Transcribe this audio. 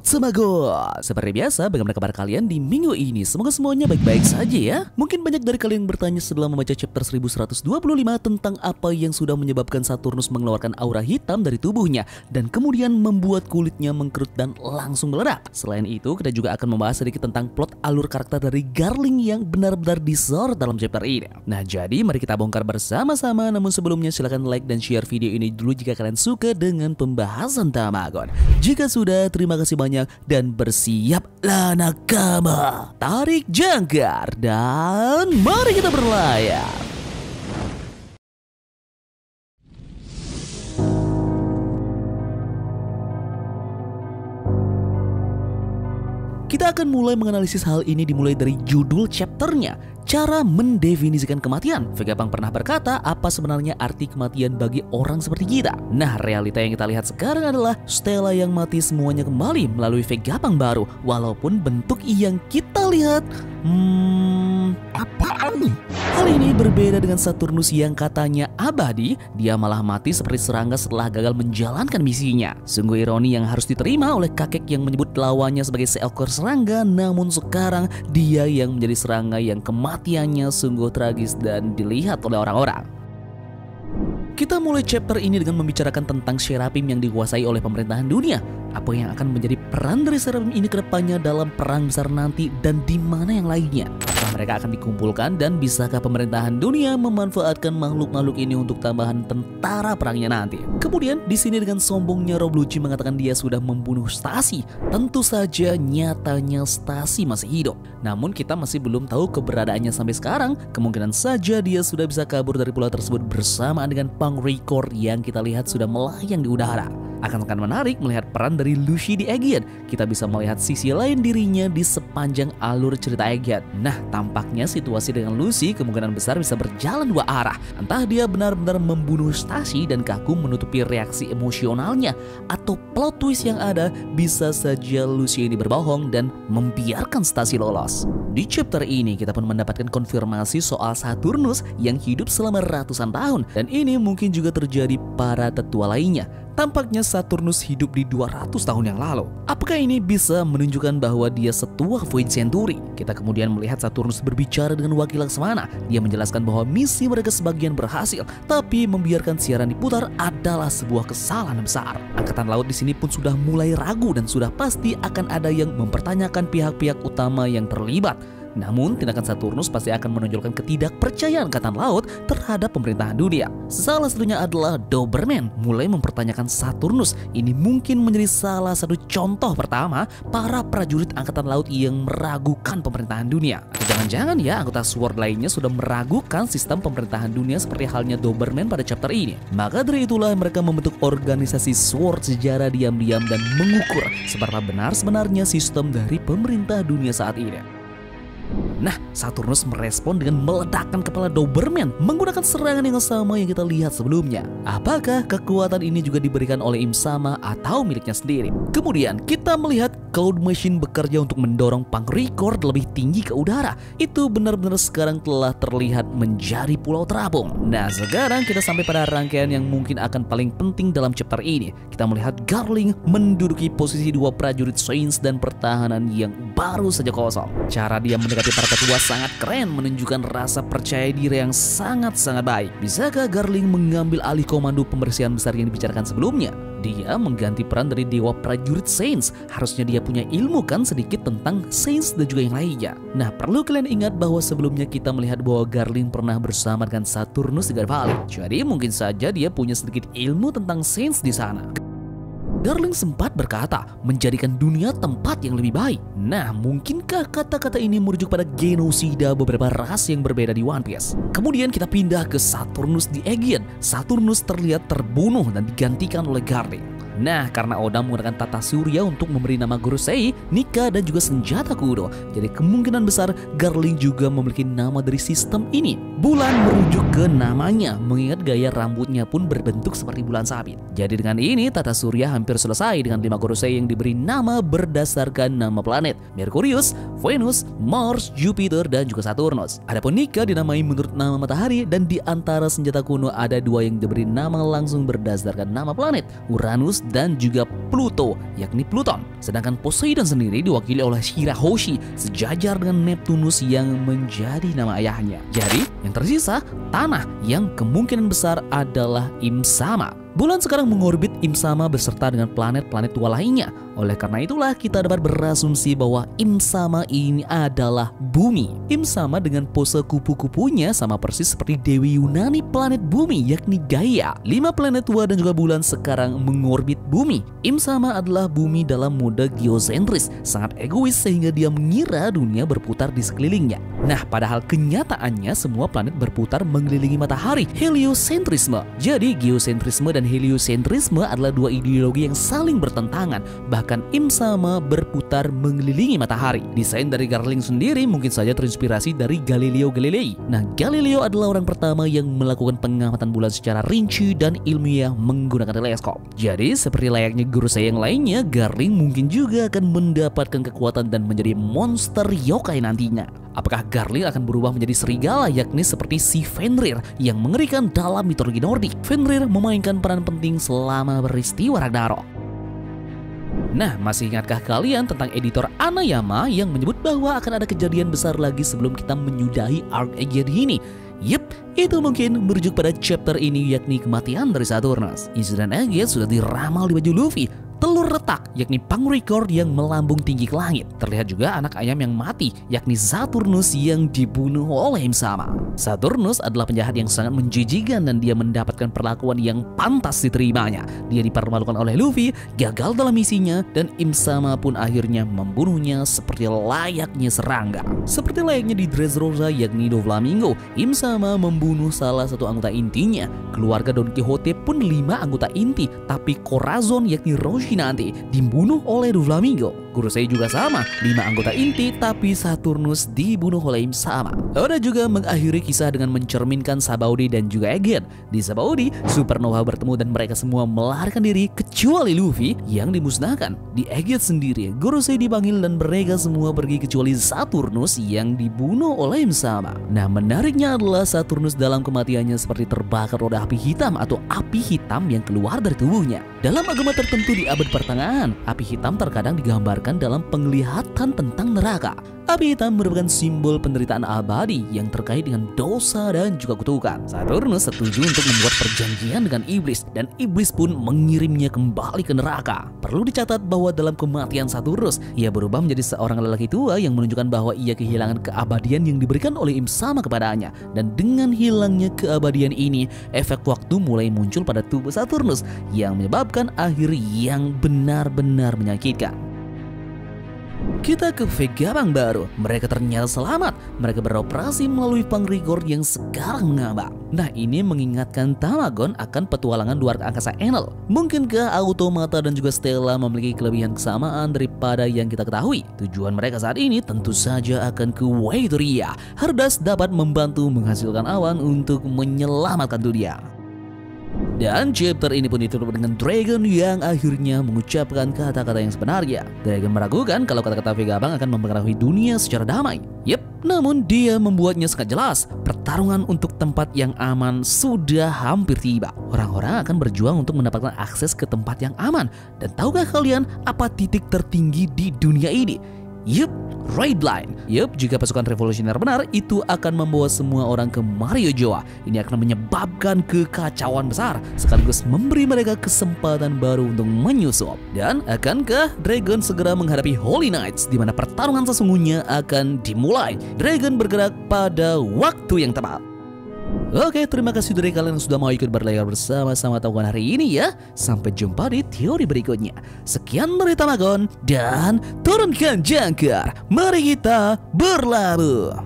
Tamago Seperti biasa, bagaimana kabar kalian di minggu ini? Semoga semuanya baik-baik saja ya. Mungkin banyak dari kalian bertanya setelah membaca chapter 1125 tentang apa yang sudah menyebabkan Saturnus mengeluarkan aura hitam dari tubuhnya Dan kemudian membuat kulitnya mengkerut dan langsung meledak. Selain itu, kita juga akan membahas sedikit tentang plot alur karakter dari Garling yang benar-benar disorot dalam chapter ini. Nah jadi, mari kita bongkar bersama-sama. Namun sebelumnya silahkan like dan share video ini dulu jika kalian suka dengan pembahasan Tamagon. Jika sudah, terima kasih banyak dan bersiaplah nakama. Tarik jangkar dan mari kita berlayar. Kita akan mulai menganalisis hal ini dimulai dari judul chapternya, cara mendefinisikan kematian. Vegapunk pernah berkata apa sebenarnya arti kematian bagi orang seperti kita. Nah, realita yang kita lihat sekarang adalah Stella yang mati semuanya kembali melalui Vegapunk baru, walaupun bentuk yang kita lihat, hmm, apaan nih? Hal ini berbeda dengan Saturnus yang katanya abadi, dia malah mati seperti serangga setelah gagal menjalankan misinya. Sungguh ironi yang harus diterima oleh kakek yang menyebut lawannya sebagai seekor serangga, namun sekarang dia yang menjadi serangga yang kematiannya sungguh tragis dan dilihat oleh orang-orang. Kita mulai chapter ini dengan membicarakan tentang Serapim yang dikuasai oleh pemerintahan dunia. Apa yang akan menjadi peran dari Serapim ini ke depannya dalam perang besar nanti dan di mana yang lainnya? Apakah mereka akan dikumpulkan dan bisakah pemerintahan dunia memanfaatkan makhluk-makhluk ini untuk tambahan tentara perangnya nanti? Kemudian di sini dengan sombongnya Rob Lucci mengatakan dia sudah membunuh Stasi. Tentu saja nyatanya Stasi masih hidup. Namun kita masih belum tahu keberadaannya sampai sekarang. Kemungkinan saja dia sudah bisa kabur dari pulau tersebut bersamaan dengan Pang Record yang kita lihat sudah melayang di udara. Akan sangat menarik melihat peran dari Lucy di Aegean. Kita bisa melihat sisi lain dirinya di sepanjang alur cerita Aegean. Nah, tampaknya situasi dengan Lucy kemungkinan besar bisa berjalan dua arah. Entah dia benar-benar membunuh Stasi dan kaku menutupi reaksi emosionalnya, atau plot twist yang ada bisa saja Lucy ini berbohong dan membiarkan Stasi lolos. Di chapter ini kita pun mendapatkan konfirmasi soal Saturnus yang hidup selama ratusan tahun dan ini mungkin juga terjadi para tetua lainnya. Tampaknya Saturnus hidup di 200 tahun yang lalu. Apakah ini bisa menunjukkan bahwa dia setua Void Century? Kita kemudian melihat Saturnus berbicara dengan wakil Laksamana. Dia menjelaskan bahwa misi mereka sebagian berhasil, tapi membiarkan siaran diputar adalah sebuah kesalahan besar. Angkatan Laut di sini pun sudah mulai ragu dan sudah pasti akan ada yang mempertanyakan pihak-pihak utama yang terlibat. Namun, tindakan Saturnus pasti akan menonjolkan ketidakpercayaan Angkatan Laut terhadap pemerintahan dunia. Salah satunya adalah Doberman mulai mempertanyakan Saturnus. Ini mungkin menjadi salah satu contoh pertama para prajurit Angkatan Laut yang meragukan pemerintahan dunia. Jangan-jangan ya anggota SWORD lainnya sudah meragukan sistem pemerintahan dunia seperti halnya Doberman pada chapter ini. Maka dari itulah mereka membentuk organisasi SWORD secara diam-diam dan mengukur seberapa benar sebenarnya sistem dari pemerintah dunia saat ini. Nah, Saturnus merespon dengan meledakkan kepala Doberman menggunakan serangan yang sama yang kita lihat sebelumnya. Apakah kekuatan ini juga diberikan oleh Im Sama atau miliknya sendiri? Kemudian kita melihat Cloud Machine bekerja untuk mendorong Pang Record lebih tinggi ke udara. Itu benar-benar sekarang telah terlihat menjadi pulau terapung. Nah, sekarang kita sampai pada rangkaian yang mungkin akan paling penting dalam chapter ini. Kita melihat Garling menduduki posisi dua prajurit Saints dan pertahanan yang baru saja kosong. Cara dia mendekati para tetua sangat keren menunjukkan rasa percaya diri yang sangat-sangat baik. Bisakah Garling mengambil alih komando pembersihan besar yang dibicarakan sebelumnya? Dia mengganti peran dari dewa prajurit Saints. Harusnya dia punya ilmu kan sedikit tentang Saints dan juga yang lainnya. Nah, perlu kalian ingat bahwa sebelumnya kita melihat bahwa Garling pernah bersama dengan Saturnus di Garvali. Jadi mungkin saja dia punya sedikit ilmu tentang Saints di sana. Darling sempat berkata, menjadikan dunia tempat yang lebih baik. Nah, mungkinkah kata-kata ini merujuk pada genosida beberapa ras yang berbeda di One Piece? Kemudian kita pindah ke Saturnus di Aegean. Saturnus terlihat terbunuh dan digantikan oleh Garling. Nah, karena Oda menggunakan tata surya untuk memberi nama Gorosei, Nika dan juga senjata kudo. Jadi kemungkinan besar Garling juga memiliki nama dari sistem ini. Bulan merujuk ke namanya, mengingat gaya rambutnya pun berbentuk seperti bulan sabit. Jadi dengan ini tata surya hampir selesai dengan lima Gorosei yang diberi nama berdasarkan nama planet. Merkurius, Venus, Mars, Jupiter, dan juga Saturnus. Adapun Nika dinamai menurut nama matahari dan di antara senjata kuno ada dua yang diberi nama langsung berdasarkan nama planet, Uranus dan juga Pluto, yakni Pluton. Sedangkan Poseidon sendiri diwakili oleh Shirahoshi, sejajar dengan Neptunus yang menjadi nama ayahnya. Jadi, yang tersisa tanah yang kemungkinan besar adalah Imsama. Bulan sekarang mengorbit Imsama beserta dengan planet-planet tua lainnya. Oleh karena itulah kita dapat berasumsi bahwa Imsama ini adalah bumi. Imsama dengan pose kupu-kupunya sama persis seperti Dewi Yunani planet bumi yakni Gaia. Lima planet tua dan juga bulan sekarang mengorbit bumi. Imsama adalah bumi dalam mode geosentris, sangat egois sehingga dia mengira dunia berputar di sekelilingnya. Nah, padahal kenyataannya semua planet berputar mengelilingi matahari, heliocentrisme. Jadi geosentrisme dan heliocentrisme adalah dua ideologi yang saling bertentangan. Bahkan Imsama berputar mengelilingi matahari. Desain dari Garling sendiri mungkin saja terinspirasi dari Galileo Galilei. Nah, Galileo adalah orang pertama yang melakukan pengamatan bulan secara rinci dan ilmiah menggunakan teleskop. Jadi, seperti layaknya guru saya yang lainnya, Garling mungkin juga akan mendapatkan kekuatan dan menjadi monster yokai nantinya. Apakah Garling akan berubah menjadi serigala yakni seperti si Fenrir yang mengerikan dalam mitologi Nordik? Fenrir memainkan peran penting selama peristiwa Ragnarok. Nah, masih ingatkah kalian tentang editor Anayama yang menyebut bahwa akan ada kejadian besar lagi sebelum kita menyudahi Arc Aegean ini? Yep, itu mungkin merujuk pada chapter ini yakni kematian dari Saturnus. Insiden Aegean sudah diramal di baju Luffy, telur retak, yakni Pangrecord yang melambung tinggi ke langit. Terlihat juga anak ayam yang mati, yakni Saturnus yang dibunuh oleh Imsama. Saturnus adalah penjahat yang sangat menjijikan dan dia mendapatkan perlakuan yang pantas diterimanya. Dia dipermalukan oleh Luffy, gagal dalam misinya, dan Imsama pun akhirnya membunuhnya seperti layaknya serangga. Seperti layaknya di Dressrosa yakni Doflamingo, Imsama membunuh salah satu anggota intinya. Keluarga Don Quixote pun lima anggota inti, tapi Corazon yakni Roshi nanti dibunuh oleh Doflamingo. Guru saya juga sama, lima anggota inti tapi Saturnus dibunuh oleh Imsama. Oda juga mengakhiri kisah dengan mencerminkan Sabaudi dan juga Aegean. Di Sabaudi, Supernova bertemu dan mereka semua melarikan diri kecuali Luffy yang dimusnahkan. Di Aegean sendiri, Guru saya dipanggil dan mereka semua pergi kecuali Saturnus yang dibunuh oleh Imsama. Nah menariknya adalah Saturnus dalam kematiannya seperti terbakar oleh api hitam atau api hitam yang keluar dari tubuhnya. Dalam agama tertentu di abad pertengahan, api hitam terkadang digambarkan dalam penglihatan tentang neraka. Api hitam merupakan simbol penderitaan abadi yang terkait dengan dosa dan juga kutukan. Saturnus setuju untuk membuat perjanjian dengan iblis dan iblis pun mengirimnya kembali ke neraka. Perlu dicatat bahwa dalam kematian Saturnus, ia berubah menjadi seorang lelaki tua yang menunjukkan bahwa ia kehilangan keabadian yang diberikan oleh Imsama kepadanya. Dan dengan hilangnya keabadian ini, efek waktu mulai muncul pada tubuh Saturnus yang menyebabkan akhir yang benar-benar menyakitkan. Kita ke Vegabang baru. Mereka ternyata selamat. Mereka beroperasi melalui Pangrigor yang sekarang mengambang. Nah ini mengingatkan Tamagon akan petualangan luar angkasa Enel. Mungkinkah Automata dan juga Stella memiliki kelebihan kesamaan daripada yang kita ketahui? Tujuan mereka saat ini tentu saja akan ke Waitoria. Hardas dapat membantu menghasilkan awan untuk menyelamatkan dunia. Dan chapter ini pun ditutup dengan Dragon yang akhirnya mengucapkan kata-kata yang sebenarnya. Dragon meragukan kalau kata-kata Vegabang akan mempengaruhi dunia secara damai. Yep, namun dia membuatnya sangat jelas. Pertarungan untuk tempat yang aman sudah hampir tiba. Orang-orang akan berjuang untuk mendapatkan akses ke tempat yang aman. Dan tahukah kalian apa titik tertinggi di dunia ini? Yup, Raid Line. Yup, jika pasukan revolusioner benar, itu akan membawa semua orang ke Mario Joa. Ini akan menyebabkan kekacauan besar, sekaligus memberi mereka kesempatan baru untuk menyusup. Dan akankah Dragon segera menghadapi Holy Knights, di mana pertarungan sesungguhnya akan dimulai? Dragon bergerak pada waktu yang tepat. Oke, terima kasih dari kalian yang sudah mau ikut berlayar bersama-sama Taukan hari ini ya. Sampai jumpa di teori berikutnya. Sekian dari Tamagon dan turunkan jangkar. Mari kita berlabuh.